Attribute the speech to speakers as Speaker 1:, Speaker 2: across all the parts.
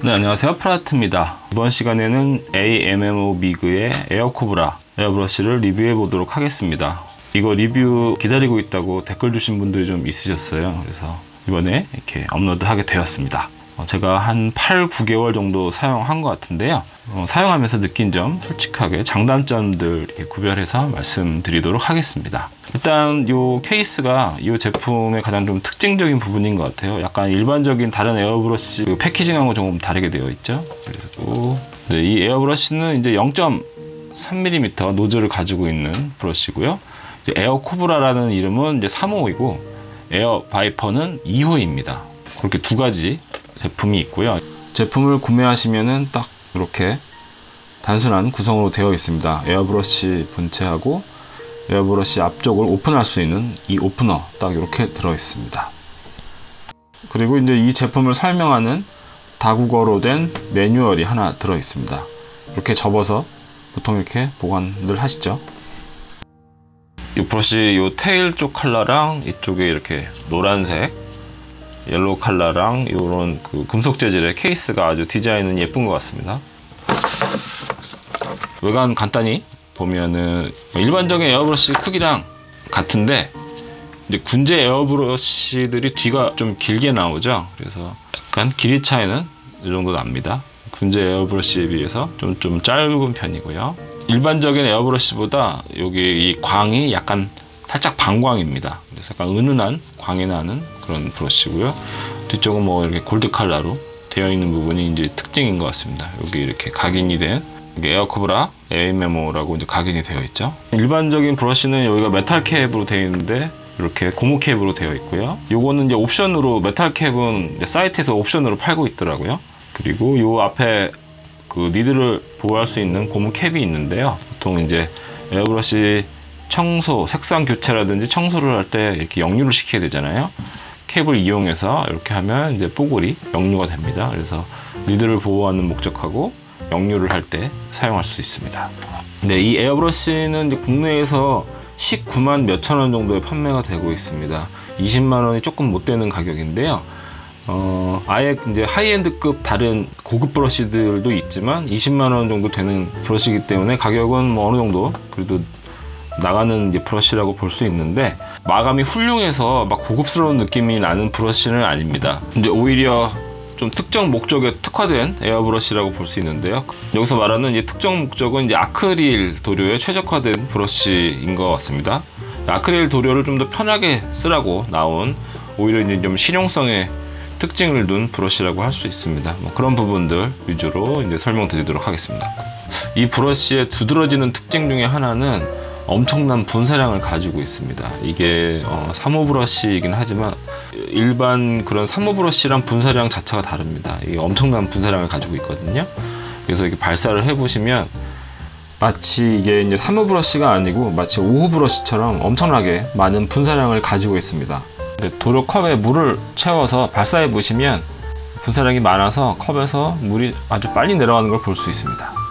Speaker 1: 네 안녕하세요. 프라트입니다. 이번 시간에는 AMMO 미그의 에어코브라 에어브러쉬를 리뷰해 보도록 하겠습니다. 이거 리뷰 기다리고 있다고 댓글 주신 분들이 좀 있으셨어요. 그래서 이번에 이렇게 업로드 하게 되었습니다. 어, 제가 한 8, 9개월 정도 사용한 것 같은데요. 어, 사용하면서 느낀 점 솔직하게 장단점들 구별해서 말씀드리도록 하겠습니다. 일단 이 케이스가 이 제품의 가장 좀 특징적인 부분인 것 같아요. 약간 일반적인 다른 에어브러쉬 그 packaging하고 조금 다르게 되어 있죠? 그리고 네, 이 에어브러쉬는 이제 0.3mm 노즐을 가지고 있는 브러쉬고요. 에어 코브라라는 이름은 이제 3호이고 에어 바이퍼는 2호입니다. 그렇게 두 가지 제품이 있고요. 제품을 구매하시면은 딱 이렇게 단순한 구성으로 되어 있습니다. 에어브러쉬 본체하고 에어브러쉬 앞쪽을 오픈할 수 있는 이 오프너 딱 이렇게 들어 있습니다. 그리고 이제 이 제품을 설명하는 다국어로 된 매뉴얼이 하나 들어 있습니다. 이렇게 접어서 보통 이렇게 보관을 하시죠. 이 브러쉬 이 tail 쪽 컬러랑 이쪽에 이렇게 노란색 옐로우 칼라랑 이런 그 금속 재질의 케이스가 아주 디자인은 예쁜 것 같습니다. 외관 간단히 보면은 일반적인 에어브러쉬 크기랑 같은데 이제 군제 에어브러쉬들이 뒤가 좀 길게 나오죠. 그래서 약간 길이 차이는 이 정도 납니다. 군제 에어브러쉬에 비해서 좀, 좀 짧은 편이고요. 일반적인 에어브러쉬보다 여기 이 광이 약간 살짝 방광입니다. 약간 은은한 광이 나는 그런 브러쉬고요. 뒤쪽은 뭐 이렇게 골드 컬러로 되어 있는 부분이 이제 특징인 것 같습니다. 여기 이렇게 각인이 된 에어코브라 AMMO라고 이제 각인이 되어 있죠. 일반적인 브러쉬는 여기가 메탈 캡으로 되어 있는데 이렇게 고무 캡으로 되어 있고요. 요거는 이제 옵션으로 메탈 캡은 사이트에서 옵션으로 팔고 있더라고요. 그리고 요 앞에 그 needle을 보호할 수 있는 고무 캡이 있는데요. 보통 이제 에어브러쉬 청소, 색상 교체라든지 청소를 할 때 이렇게 역류를 시켜야 되잖아요. 캡을 이용해서 이렇게 하면 이제 뽀글이 역류가 됩니다. 그래서 needle을 보호하는 목적하고 역류를 할 때 사용할 수 있습니다. 네, 이 에어브러쉬는 국내에서 19만 몇천 원 정도에 판매가 되고 있습니다. 20만 원이 조금 못 되는 가격인데요. 어, 아예 이제 high-end급 다른 고급 브러쉬들도 있지만 20만 원 정도 되는 브러쉬이기 때문에 가격은 뭐 어느 정도 그래도 나가는 브러쉬라고 볼 수 있는데 마감이 훌륭해서 막 고급스러운 느낌이 나는 브러쉬는 아닙니다. 이제 오히려 좀 특정 목적에 특화된 에어브러쉬라고 볼 수 있는데요. 여기서 말하는 이 특정 목적은 이제 아크릴 도료에 최적화된 브러쉬인 것 같습니다. 아크릴 도료를 좀 더 편하게 쓰라고 나온 오히려 이제 좀 실용성의 특징을 둔 브러쉬라고 할 수 있습니다. 뭐 그런 부분들 위주로 이제 설명드리도록 하겠습니다. 이 브러쉬의 두드러지는 특징 중에 하나는 엄청난 분사량을 가지고 있습니다. 이게 어, 3호 브러쉬이긴 하지만 일반 그런 3호 브러쉬랑 분사량 자체가 다릅니다. 이게 엄청난 분사량을 가지고 있거든요. 그래서 이렇게 발사를 해보시면 마치 이게 이제 3호 브러쉬가 아니고 마치 5호 브러쉬처럼 엄청나게 많은 분사량을 가지고 있습니다. 도로 컵에 물을 채워서 발사해 보시면 분사량이 많아서 컵에서 물이 아주 빨리 내려가는 걸 볼 수 있습니다.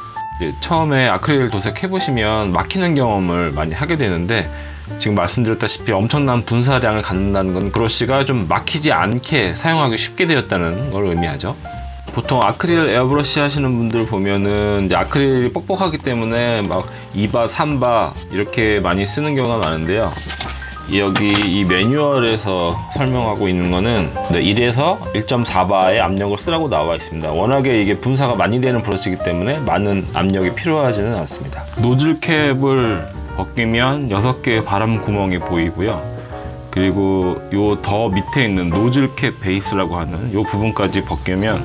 Speaker 1: 처음에 아크릴 도색 해보시면 막히는 경험을 많이 하게 되는데 지금 말씀드렸다시피 엄청난 분사량을 갖는다는 건 브러쉬가 좀 막히지 않게 사용하기 쉽게 되었다는 걸 의미하죠. 보통 아크릴 에어브러쉬 하시는 분들 보면은 아크릴이 뻑뻑하기 때문에 막 2바, 3바 이렇게 많이 쓰는 경우가 많은데요. 여기 이 매뉴얼에서 설명하고 있는 거는 1에서 1.4바의 압력을 쓰라고 나와 있습니다. 워낙에 이게 분사가 많이 되는 브러쉬이기 때문에 많은 압력이 필요하지는 않습니다. 노즐 캡을 벗기면 6개의 바람 구멍이 보이고요. 그리고 요 더 밑에 있는 노즐 캡 베이스라고 하는 요 부분까지 벗기면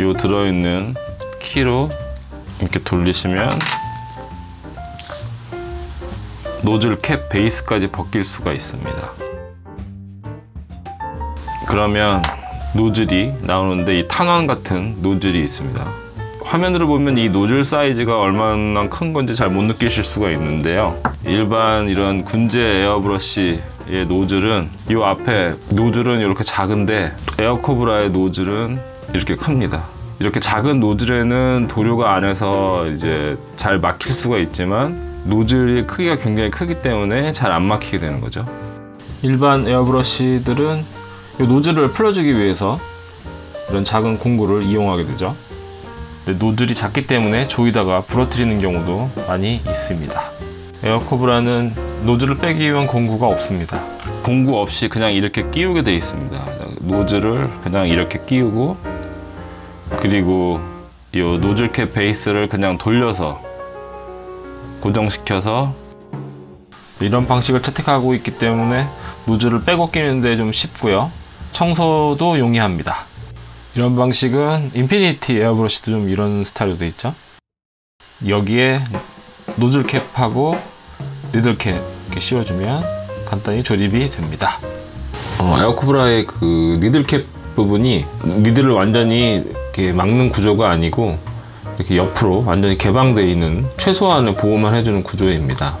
Speaker 1: 요 들어있는 키로 이렇게 돌리시면 노즐 캡 베이스까지 벗길 수가 있습니다. 그러면 노즐이 나오는데 이 탄환 같은 노즐이 있습니다. 화면으로 보면 이 노즐 사이즈가 얼마나 큰 건지 잘 못 느끼실 수가 있는데요. 일반 이런 군제 에어브러쉬의 노즐은 이 앞에 노즐은 이렇게 작은데 에어코브라의 노즐은 이렇게 큽니다. 이렇게 작은 노즐에는 도료가 안에서 이제 잘 막힐 수가 있지만 노즐의 크기가 굉장히 크기 때문에 잘 안 막히게 되는 거죠. 일반 에어브러쉬들은 이 노즐을 풀어주기 위해서 이런 작은 공구를 이용하게 되죠. 노즐이 작기 때문에 조이다가 부러뜨리는 경우도 많이 있습니다. 에어코브라는 노즐을 빼기 위한 공구가 없습니다. 공구 없이 그냥 이렇게 끼우게 되어 있습니다. 노즐을 그냥 이렇게 끼우고 그리고 이 노즐캡 베이스를 그냥 돌려서 고정시켜서 이런 방식을 채택하고 있기 때문에 노즐을 빼고 끼는데 좀 쉽고요. 청소도 용이합니다. 이런 방식은 인피니티 에어브러시도 좀 이런 스타일로 되어 있죠. 여기에 노즐 캡하고 needle 캡 이렇게 씌워주면 간단히 조립이 됩니다. 어, 에어코브라의 그 needle 캡 부분이 needle을 완전히 이렇게 막는 구조가 아니고 이렇게 옆으로 완전히 개방되어 있는 최소한의 보호만 해주는 구조입니다.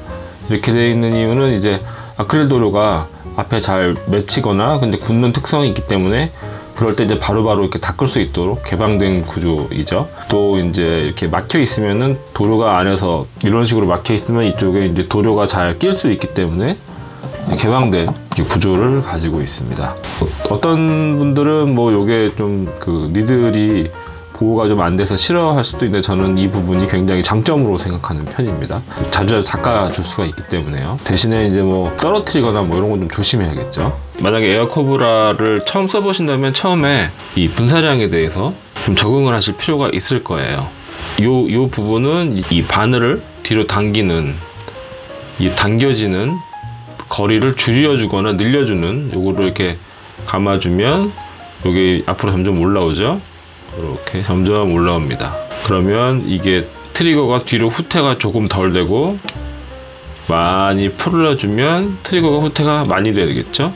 Speaker 1: 이렇게 되어 있는 이유는 이제 아크릴 도료가 앞에 잘 맺히거나 근데 굳는 특성이 있기 때문에 그럴 때 이제 바로 바로 이렇게 닦을 수 있도록 개방된 구조이죠. 또 이제 이렇게 막혀 있으면은 도료가 안에서 이런 식으로 막혀 있으면 이쪽에 이제 도료가 잘 낄 수 있기 때문에 개방된 구조를 가지고 있습니다. 어떤 분들은 뭐 요게 좀 그 니들이 보호가 좀 안 돼서 싫어할 수도 있는데 저는 이 부분이 굉장히 장점으로 생각하는 편입니다. 자주 자주 닦아줄 수가 있기 때문에요. 대신에 이제 뭐 떨어뜨리거나 뭐 이런 건 좀 조심해야겠죠. 만약에 에어코브라를 처음 써보신다면 처음에 이 분사량에 대해서 좀 적응을 하실 필요가 있을 거예요. 요, 요 부분은 이 바늘을 뒤로 당기는 이 당겨지는 거리를 줄여주거나 늘려주는 요거를 이렇게 감아주면 여기 앞으로 점점 올라오죠. 이렇게 점점 올라옵니다. 그러면 이게 트리거가 뒤로 후퇴가 조금 덜 되고 많이 풀어주면 트리거가 후퇴가 많이 되겠죠.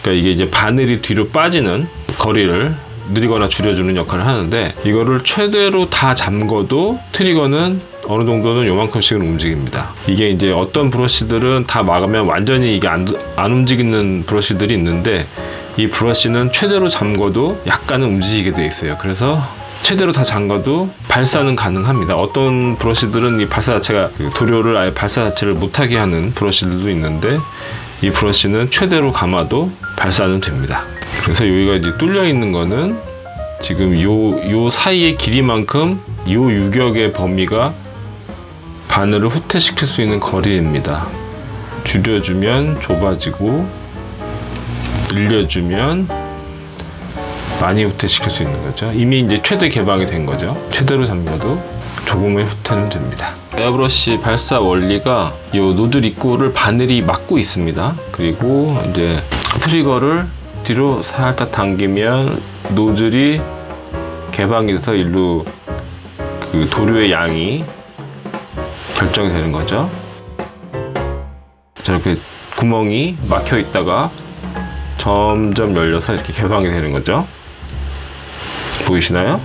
Speaker 1: 그러니까 이게 이제 바늘이 뒤로 빠지는 거리를 느리거나 줄여주는 역할을 하는데 이거를 최대로 다 잠궈도 트리거는 어느 정도는 요만큼씩은 움직입니다. 이게 이제 어떤 브러쉬들은 다 막으면 완전히 이게 안, 안 움직이는 브러쉬들이 있는데 이 브러쉬는 최대로 잠궈도 약간은 움직이게 돼 있어요. 그래서 최대로 다 잠궈도 발사는 가능합니다. 어떤 브러쉬들은 이 발사 자체가 그 도료를 아예 발사 자체를 못하게 하는 브러쉬들도 있는데 이 브러쉬는 최대로 감아도 발사는 됩니다. 그래서 여기가 이제 뚫려 있는 거는 지금 요, 요 사이의 길이만큼 요 유격의 범위가 바늘을 후퇴시킬 수 있는 거리입니다. 줄여주면 좁아지고 늘려주면 많이 후퇴시킬 수 있는 거죠. 이미 이제 최대 개방이 된 거죠. 최대로 잠궈도 조금의 후퇴는 됩니다. 에어브러쉬 발사 원리가 이 노즐 입구를 바늘이 막고 있습니다. 그리고 이제 트리거를 뒤로 살짝 당기면 노즐이 개방이 돼서 일로 그 도료의 양이 결정이 되는 거죠. 저렇게 구멍이 막혀 있다가 점점 열려서 이렇게 개방이 되는 거죠. 보이시나요?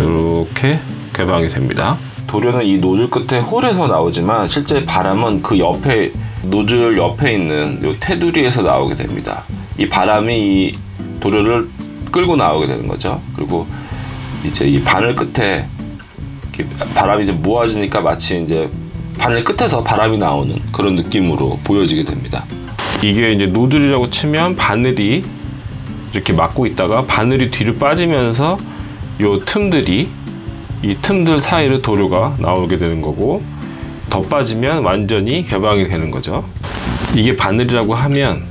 Speaker 1: 이렇게 개방이 됩니다. 도료는 이 노즐 끝에 홀에서 나오지만 실제 바람은 그 옆에 노즐 옆에 있는 이 테두리에서 나오게 됩니다. 이 바람이 이 도료를 끌고 나오게 되는 거죠. 그리고 이제 이 바늘 끝에 바람이 이제 모아지니까 마치 이제 바늘 끝에서 바람이 나오는 그런 느낌으로 보여지게 됩니다. 이게 이제 노즐이라고 치면 바늘이 이렇게 막고 있다가 바늘이 뒤로 빠지면서 요 틈들이 이 틈들 사이로 도료가 나오게 되는 거고 더 빠지면 완전히 개방이 되는 거죠. 이게 바늘이라고 하면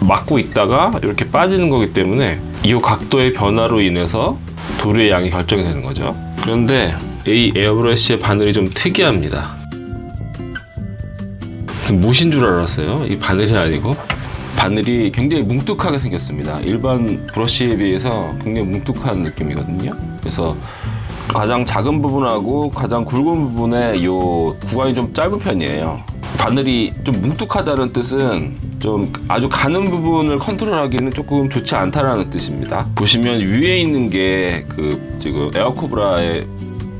Speaker 1: 막고 있다가 이렇게 빠지는 거기 때문에 이 각도의 변화로 인해서 도료의 양이 결정이 되는 거죠. 그런데 이 에어브러쉬의 바늘이 좀 특이합니다. 무신 줄 알았어요. 이 바늘이 아니고 바늘이 굉장히 뭉툭하게 생겼습니다. 일반 브러쉬에 비해서 굉장히 뭉툭한 느낌이거든요. 그래서 가장 작은 부분하고 가장 굵은 부분에 이 구간이 좀 짧은 편이에요. 바늘이 좀 뭉툭하다는 뜻은 좀 아주 가는 부분을 컨트롤하기는 조금 좋지 않다라는 뜻입니다. 보시면 위에 있는 게 그 지금 에어코브라의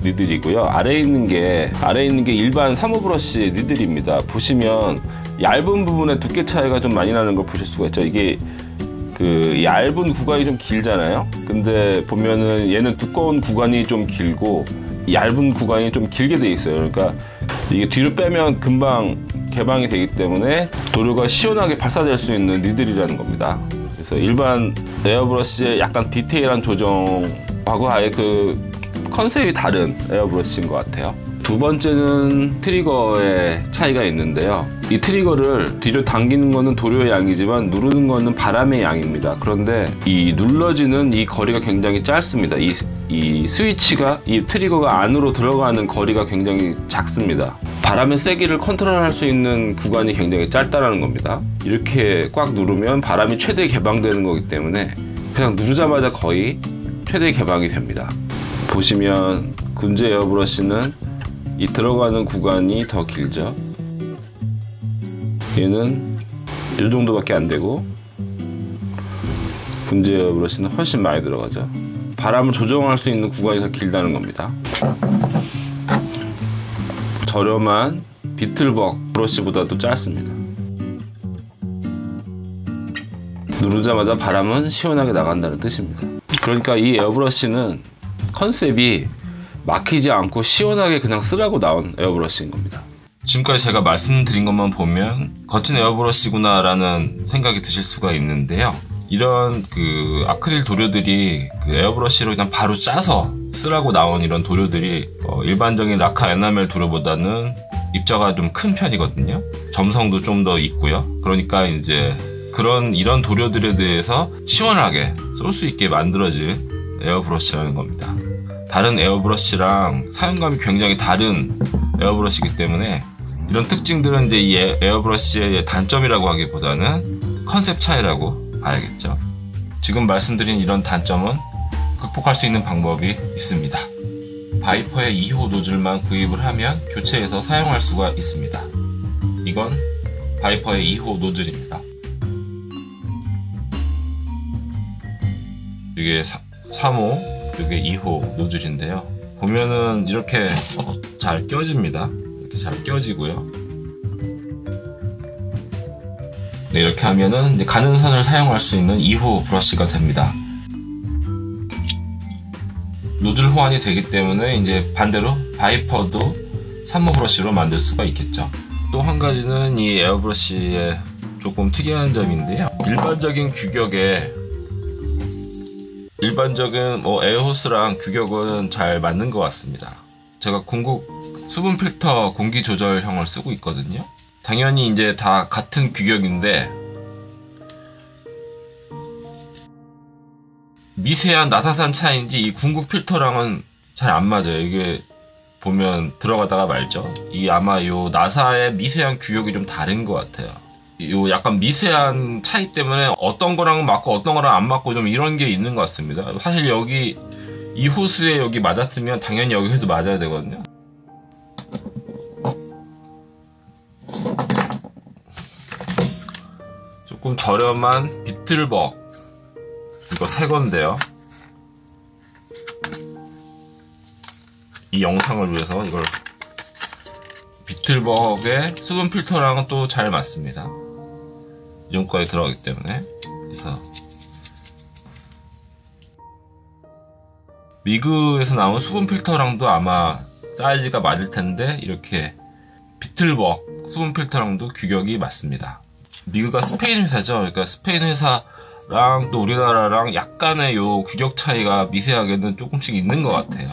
Speaker 1: 니들이고요. 아래에 있는 게 아래에 있는 게 일반 사무 브러쉬 니들입니다. 보시면 얇은 부분의 두께 차이가 좀 많이 나는 걸 보실 수가 있죠. 이게 그 얇은 구간이 좀 길잖아요. 근데 보면은 얘는 두꺼운 구간이 좀 길고 얇은 구간이 좀 길게 돼 있어요. 그러니까 이게 뒤로 빼면 금방 개방이 되기 때문에 도료가 시원하게 발사될 수 있는 니들이라는 겁니다.
Speaker 2: 그래서 일반 에어브러쉬의 약간 디테일한 조정하고 아예 그 컨셉이 다른 에어브러쉬인 것 같아요. 두 번째는 트리거의 차이가 있는데요. 이 트리거를 뒤로 당기는 거는 도료의 양이지만 누르는 거는 바람의 양입니다. 그런데 이 눌러지는 이 거리가 굉장히 짧습니다. 이, 이 스위치가 이 트리거가 안으로 들어가는 거리가 굉장히 작습니다. 바람의 세기를 컨트롤할 수 있는 구간이 굉장히 짧다라는 겁니다. 이렇게 꽉 누르면 바람이 최대 개방되는 거기 때문에 그냥 누르자마자 거의 최대 개방이 됩니다. 보시면 군제 에어브러쉬는 이 들어가는 구간이 더 길죠. 얘는 이 정도밖에 안 되고 군제 에어브러쉬는 훨씬 많이 들어가죠. 바람을 조정할 수 있는 구간이 더 길다는 겁니다. 저렴한 비틀벅 브러쉬보다도 짧습니다. 누르자마자 바람은 시원하게 나간다는 뜻입니다. 그러니까 이 에어브러쉬는 컨셉이 막히지 않고 시원하게 그냥 쓰라고 나온 에어브러쉬인 겁니다.
Speaker 1: 지금까지 제가 말씀드린 것만 보면 거친 에어브러쉬구나라는 생각이 드실 수가 있는데요. 이런 그 아크릴 도료들이 그 에어브러쉬로 그냥 바로 짜서 쓰라고 나온 이런 도료들이 어 일반적인 라카 에나멜 도료보다는 입자가 좀 큰 편이거든요. 점성도 좀 더 있고요. 그러니까 이제 그런 이런 도료들에 대해서 시원하게 쏠 수 있게 만들어진 에어브러쉬라는 겁니다. 다른 에어브러쉬랑 사용감이 굉장히 다른 에어브러쉬이기 때문에 이런 특징들은 이제 이 에어브러쉬의 단점이라고 하기보다는 컨셉 차이라고 봐야겠죠. 지금 말씀드린 이런 단점은 극복할 수 있는 방법이 있습니다. 바이퍼의 2호 노즐만 구입을 하면 교체해서 사용할 수가 있습니다. 이건 바이퍼의 2호 노즐입니다. 이게 3호 이게 2호 노즐인데요. 보면은 이렇게 잘 껴집니다. 이렇게 잘 껴지고요. 네, 이렇게 하면은 가는 선을 사용할 수 있는 2호 브러쉬가 됩니다. 노즐 호환이 되기 때문에 이제 반대로 바이퍼도 3호 브러쉬로 만들 수가 있겠죠. 또 한 가지는 이 에어브러쉬의 조금 특이한 점인데요. 일반적인 규격에 일반적인 뭐 에어호스랑 규격은 잘 맞는 것 같습니다. 제가 궁극 수분 필터 공기 조절형을 쓰고 있거든요. 당연히 이제 다 같은 규격인데 미세한 나사산 차인지 이 궁극 필터랑은 잘 안 맞아요. 이게 보면 들어가다가 말죠. 이 아마 요 나사의 미세한 규격이 좀 다른 것 같아요. 요 약간 미세한 차이 때문에 어떤 거랑 맞고 어떤 거랑 안 맞고 좀 이런 게 있는 것 같습니다. 사실 여기 이 호수에 여기 맞았으면 당연히 여기에도 맞아야 되거든요. 조금 저렴한 비틀벅 이거 새 건데요. 이 영상을 위해서 이걸 비틀벅의 수분 필터랑은 또 잘 맞습니다. 이용과에 들어가기 때문에 그래서 미그에서 나온 수분 필터랑도 아마 사이즈가 맞을 텐데 이렇게 비틀벅 수분 필터랑도 규격이 맞습니다. 미그가 스페인 회사죠. 그러니까 스페인 회사랑 또 우리나라랑 약간의 요 규격 차이가 미세하게는 조금씩 있는 것 같아요.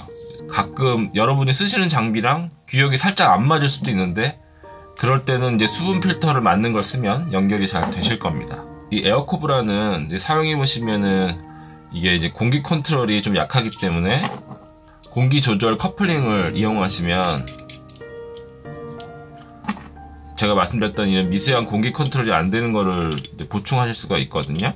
Speaker 1: 가끔 여러분이 쓰시는 장비랑 규격이 살짝 안 맞을 수도 있는데 그럴 때는 이제 수분 필터를 맞는 걸 쓰면 연결이 잘 되실 겁니다. 이 에어코브라는 사용해 보시면은 이게 이제 공기 컨트롤이 좀 약하기 때문에 공기 조절 커플링을 이용하시면 제가 말씀드렸던 이런 미세한 공기 컨트롤이 안 되는 거를 보충하실 수가 있거든요.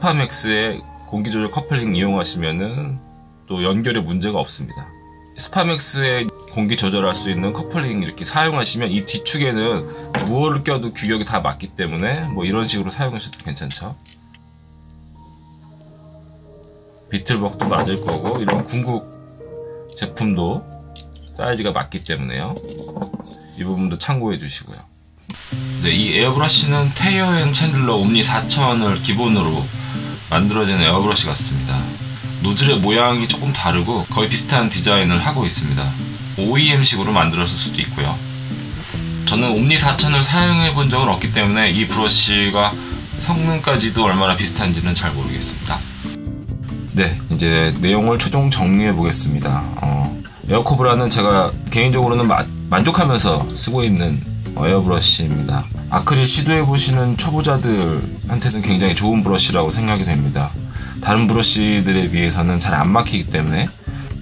Speaker 1: 파맥스의 공기 조절 커플링 이용하시면은 또 연결에 문제가 없습니다. 스파맥스에 공기 조절할 수 있는 커플링 이렇게 사용하시면 이 뒤축에는 무엇을 껴도 규격이 다 맞기 때문에 뭐 이런 식으로 사용하셔도 괜찮죠. 비틀벅도 맞을 거고 이런 궁극 제품도 사이즈가 맞기 때문에요. 이 부분도 참고해 주시고요. 네, 이 에어브러쉬는 테이어 앤 챈들러 옴니 4000을 기본으로 만들어진 에어브러쉬 같습니다. 노즐의 모양이 조금 다르고 거의 비슷한 디자인을 하고 있습니다. OEM식으로 만들었을 수도 있고요. 저는 옴니 4000을 사용해 본 적은 없기 때문에 이 브러쉬가 성능까지도 얼마나 비슷한지는 잘 모르겠습니다.
Speaker 2: 네, 이제 내용을 최종 정리해 보겠습니다. 어, 에어코브라는 제가 개인적으로는 마- 만족하면서 쓰고 있는 어, 에어 브러쉬입니다. 아크릴 시도해 보시는 초보자들한테는 굉장히 좋은 브러쉬라고 생각이 됩니다. 다른 브러쉬들에 비해서는 잘 안 막히기 때문에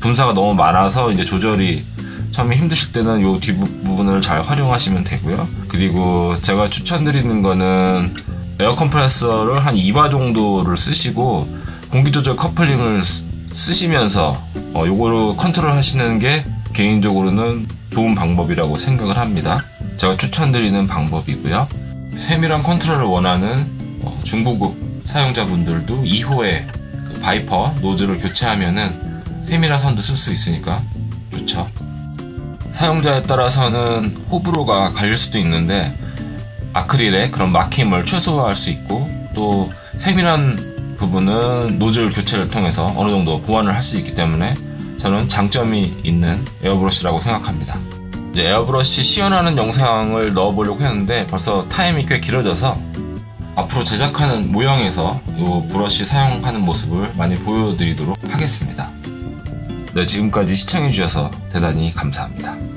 Speaker 2: 분사가 너무 많아서 이제 조절이 처음에 힘드실 때는 이 뒷부분을 잘 활용하시면 되고요. 그리고 제가 추천드리는 거는 에어 컴프레서를 한 2바 정도를 쓰시고 공기 조절 커플링을 쓰- 쓰시면서 어, 요거로 컨트롤 하시는 게 개인적으로는 좋은 방법이라고 생각을 합니다. 제가 추천드리는 방법이고요. 세밀한 컨트롤을 원하는 어, 중고급 사용자분들도 2호에 그 바이퍼 노즐을 교체하면은 세밀한 선도 쓸 수 있으니까 좋죠. 사용자에 따라서는 호불호가 갈릴 수도 있는데 아크릴의 그런 막힘을 최소화할 수 있고 또 세밀한 부분은 노즐 교체를 통해서 어느 정도 보완을 할 수 있기 때문에 저는 장점이 있는 에어브러쉬라고 생각합니다. 이제 에어브러쉬 시연하는 영상을 넣어보려고 했는데 벌써 타임이 꽤 길어져서 앞으로 제작하는 모형에서 이 브러쉬 사용하는 모습을 많이 보여드리도록 하겠습니다. 네, 지금까지 시청해주셔서 대단히 감사합니다.